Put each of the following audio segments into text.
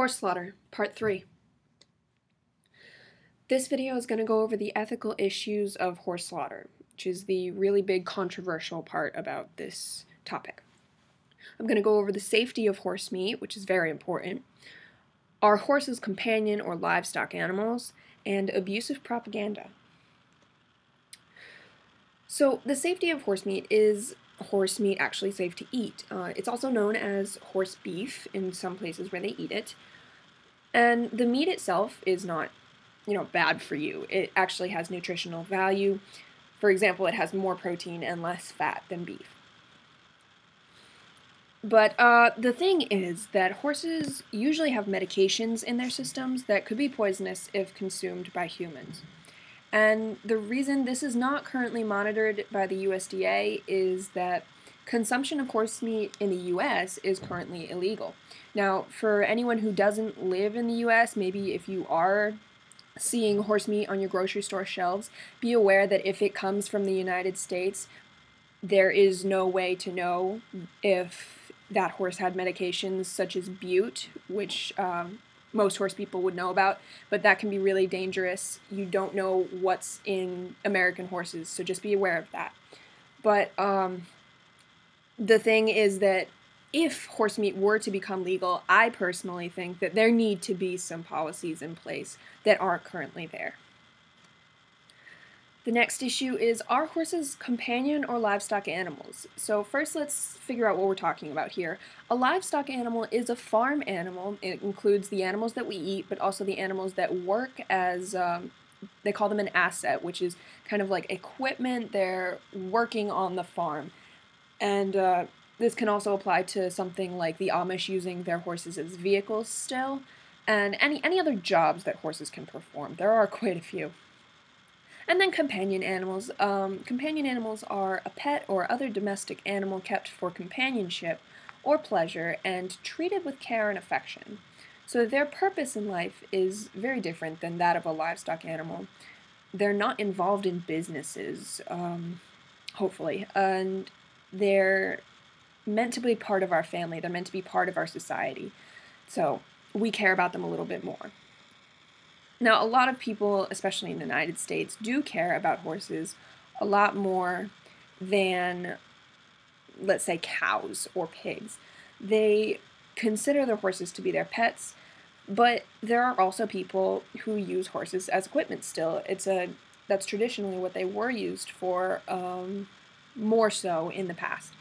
Horse slaughter, part 3. This video is going to go over the ethical issues of horse slaughter, which is the really big controversial part about this topic. I'm going to go over the safety of horse meat, which is very important, are horses companion or livestock animals, and abusive propaganda. So, the safety of horse meat is horse meat actually safe to eat? Uh, it's also known as horse beef in some places where they eat it. And the meat itself is not, you know, bad for you. It actually has nutritional value. For example, it has more protein and less fat than beef. But uh, the thing is that horses usually have medications in their systems that could be poisonous if consumed by humans. And the reason this is not currently monitored by the USDA is that consumption of horse meat in the US is currently illegal. Now, for anyone who doesn't live in the US, maybe if you are seeing horse meat on your grocery store shelves, be aware that if it comes from the United States, there is no way to know if that horse had medications such as bute, which um, most horse people would know about, but that can be really dangerous. You don't know what's in American horses, so just be aware of that. But um, the thing is that if horse meat were to become legal, I personally think that there need to be some policies in place that aren't currently there. The next issue is are horses companion or livestock animals? So first let's figure out what we're talking about here. A livestock animal is a farm animal. It includes the animals that we eat, but also the animals that work as, um, they call them an asset, which is kind of like equipment. They're working on the farm. And uh, this can also apply to something like the Amish using their horses as vehicles still, and any, any other jobs that horses can perform. There are quite a few. And then companion animals. Um, companion animals are a pet or other domestic animal kept for companionship or pleasure and treated with care and affection. So their purpose in life is very different than that of a livestock animal. They're not involved in businesses, um, hopefully, and they're meant to be part of our family. They're meant to be part of our society. So we care about them a little bit more. Now, a lot of people, especially in the United States, do care about horses a lot more than, let's say, cows or pigs. They consider their horses to be their pets, but there are also people who use horses as equipment still. It's a that's traditionally what they were used for, um, more so in the past.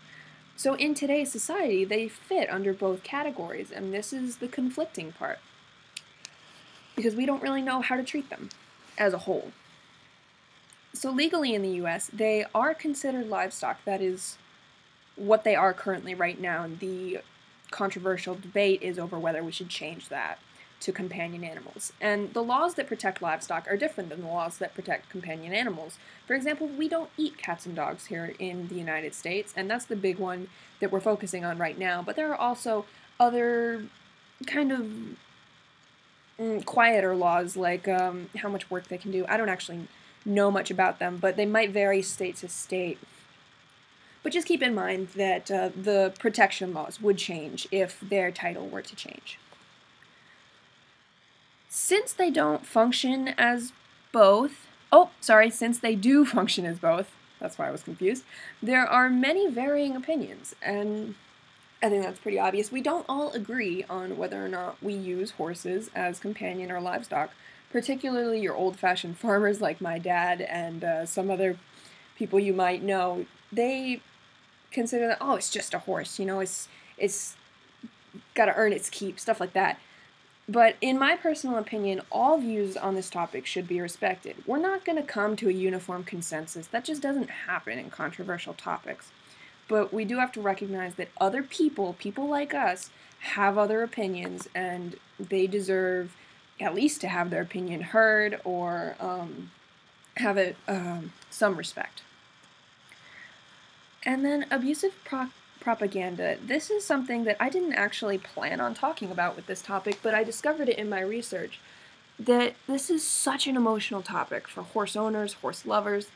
So in today's society, they fit under both categories, and this is the conflicting part because we don't really know how to treat them as a whole. So, legally in the US, they are considered livestock. That is what they are currently right now. And the controversial debate is over whether we should change that to companion animals. And the laws that protect livestock are different than the laws that protect companion animals. For example, we don't eat cats and dogs here in the United States, and that's the big one that we're focusing on right now. But there are also other kind of mm, quieter laws like um, how much work they can do. I don't actually know much about them, but they might vary state to state. But just keep in mind that uh, the protection laws would change if their title were to change. Since they don't function as both, oh, sorry, since they do function as both, that's why I was confused, there are many varying opinions, and I think that's pretty obvious. We don't all agree on whether or not we use horses as companion or livestock, particularly your old fashioned farmers like my dad and uh, some other people you might know. They consider that, oh, it's just a horse, you know, it's, it's got to earn its keep, stuff like that. But in my personal opinion, all views on this topic should be respected. We're not going to come to a uniform consensus. That just doesn't happen in controversial topics. But we do have to recognize that other people, people like us, have other opinions and they deserve at least to have their opinion heard or um, have it um, some respect. And then abusive pro propaganda. This is something that I didn't actually plan on talking about with this topic, but I discovered it in my research that this is such an emotional topic for horse owners, horse lovers,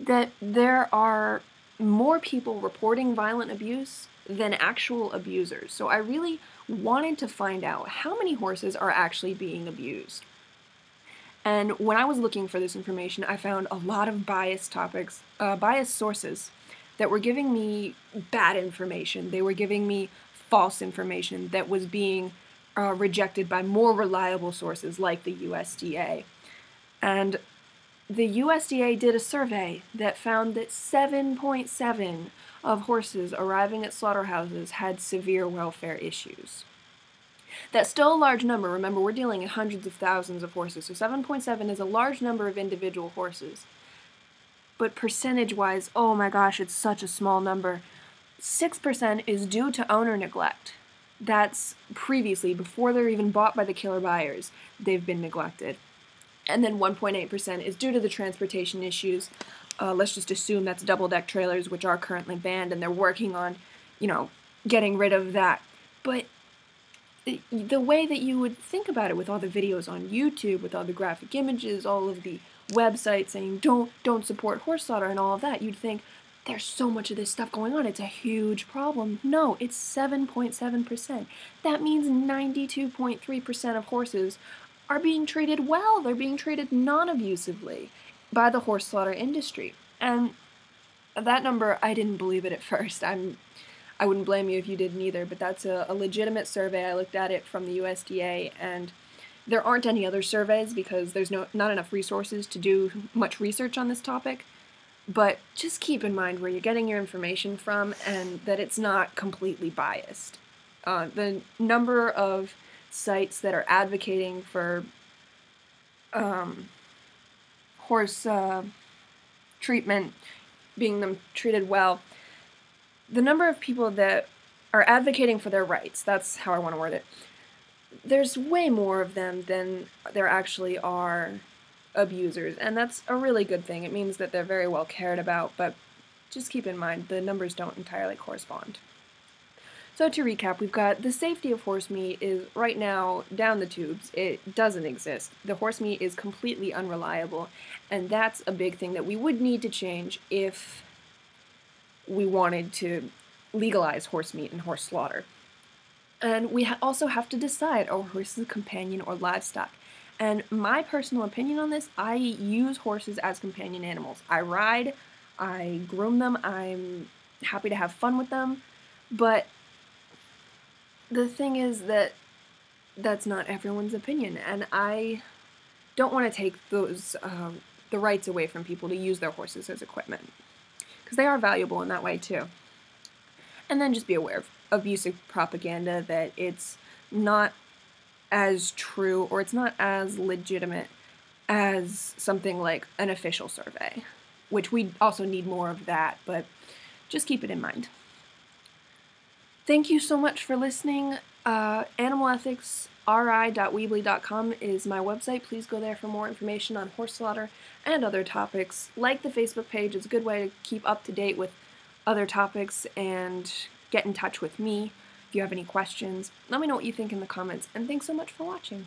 that there are more people reporting violent abuse than actual abusers. So I really wanted to find out how many horses are actually being abused. And when I was looking for this information, I found a lot of biased topics, uh, biased sources that were giving me bad information. They were giving me false information that was being uh, rejected by more reliable sources like the USDA. And the USDA did a survey that found that 7.7 of horses arriving at slaughterhouses had severe welfare issues. That's still a large number. Remember, we're dealing in hundreds of thousands of horses, so 7.7 is a large number of individual horses. But percentage wise, oh my gosh, it's such a small number. 6% is due to owner neglect. That's previously, before they're even bought by the killer buyers, they've been neglected. And then 1.8% is due to the transportation issues. Uh, let's just assume that's double deck trailers, which are currently banned, and they're working on, you know, getting rid of that. But the way that you would think about it with all the videos on YouTube, with all the graphic images, all of the websites saying don't don't support horse slaughter and all of that, you'd think there's so much of this stuff going on. It's a huge problem. No, it's 7.7%. That means 92.3% of horses are being treated well. They're being treated non-abusively by the horse slaughter industry. And that number, I didn't believe it at first. I'm I wouldn't blame you if you didn't either, but that's a, a legitimate survey. I looked at it from the USDA, and there aren't any other surveys because there's no not enough resources to do much research on this topic. But just keep in mind where you're getting your information from and that it's not completely biased. Uh, the number of sites that are advocating for um, horse uh, treatment, being them treated well, the number of people that are advocating for their rights, that's how I want to word it, there's way more of them than there actually are abusers, and that's a really good thing. It means that they're very well cared about, but just keep in mind the numbers don't entirely correspond. So to recap, we've got the safety of horse meat is right now down the tubes. It doesn't exist. The horse meat is completely unreliable, and that's a big thing that we would need to change if we wanted to legalize horse meat and horse slaughter. And we ha also have to decide are horses a companion or livestock? And my personal opinion on this, I use horses as companion animals. I ride, I groom them, I'm happy to have fun with them, but the thing is that that's not everyone's opinion, and I don't want to take those uh, the rights away from people to use their horses as equipment because they are valuable in that way too. And then just be aware of abusive propaganda that it's not as true or it's not as legitimate as something like an official survey, which we also need more of that, but just keep it in mind. Thank you so much for listening. Uh, animalethicsri.weebly.com is my website. Please go there for more information on horse slaughter and other topics. Like the Facebook page, it's a good way to keep up to date with other topics and get in touch with me if you have any questions. Let me know what you think in the comments, and thanks so much for watching.